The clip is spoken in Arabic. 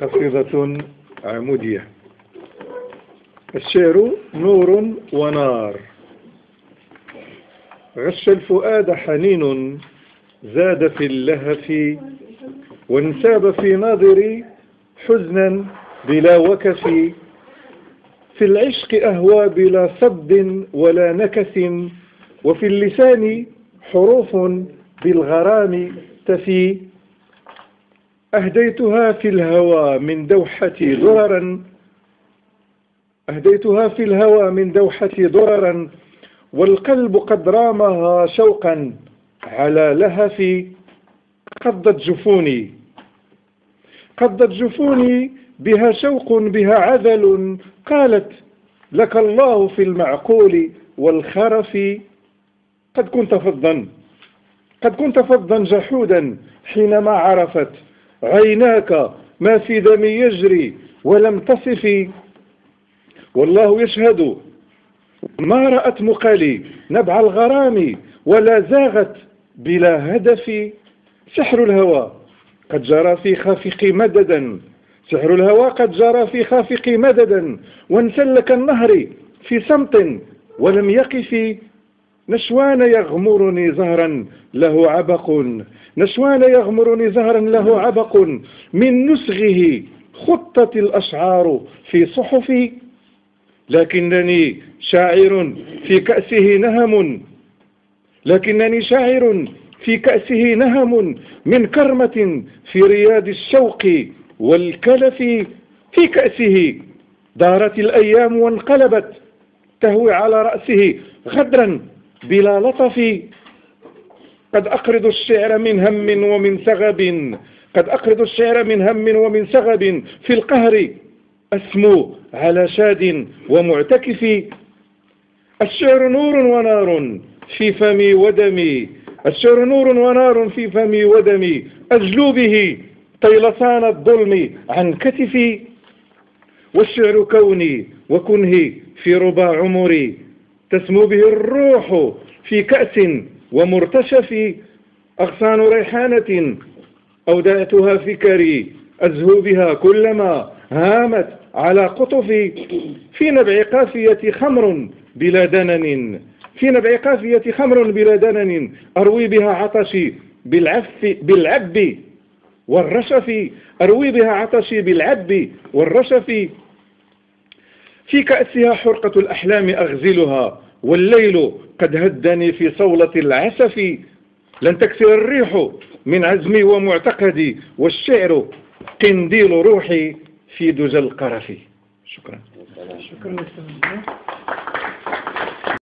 قصيدة عمودية. الشعر نور ونار. غش الفؤاد حنين زاد في اللهف وانساب في ناظري حزنا بلا وكف. في العشق أهوى بلا صد ولا نكث. وفي اللسان حروف بالغرام تفي. أهديتها في الهوى من دوحتي ضررا. أهديتها في الهوى من دوحتي ضررا والقلب قد رامها شوقا. على لهفي قضت جفوني قضت جفوني بها شوق بها عذل. قالت لك الله في المعقول والخرف قد كنت فظا قد كنت فظا جحودا حينما عرفت. عيناك ما في دمي يجري ولم تصفي والله يشهد ما رأت مقالي نبع الغرام ولا زاغت بلا هدف. سحر الهوى قد جرى في خافق مددا. سحر الهوى قد جرى في خافق مددا. وانسلك النهر في صمت ولم يقف. نشوان يغمرني زهرا له عبق. نشوان يغمرني زهرا له عبق. من نسغه خطت الأشعار في صحفي لكنني شاعر في كأسه نهم. لكنني شاعر في كأسه نهم من كرمة في رياض الشوق والكلف في كأسه. دارت الأيام وانقلبت تهوي على رأسه غدرا. بلا لطف. قد أقرض الشعر من هم ومن سغب قد أقرض الشعر من هم ومن سغب في القهر أسمو على شاد ومعتكف. الشعر نور ونار في فمي ودمي الشعر نور ونار في فمي ودمي أجلو به طيلسان الظلم عن كتفي. والشعر كوني وكنهي في ربا عمري. تسمو به الروح في كأس ومرتشف أغصان ريحانة أودعتها فكري أزهو بها كلما هامت على قطفي في نبع قافية خمر بلا دنن في نبع قافية خمر بلا دنن أروي بها عطشي بالعف بالعب والرشف أروي بها عطشي بالعب والرشف في كأسها حرقة الأحلام أغزلها والليل قد هدني في صولة العسف. لن تكسر الريح من عزمي ومعتقدي والشعر قنديل روحي في دجى القرف. شكرا. شكرا.